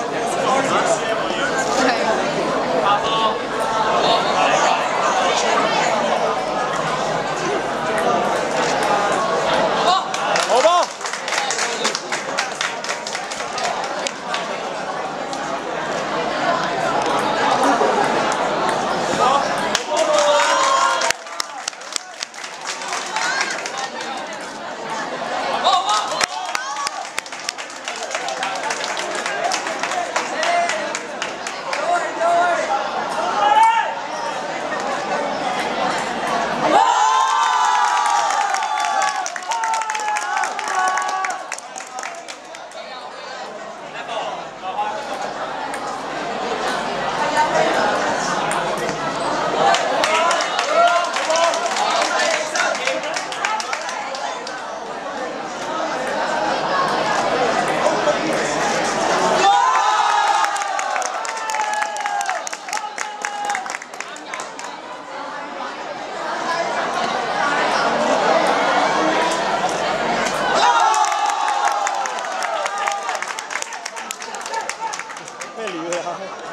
Ja. 감사합니다.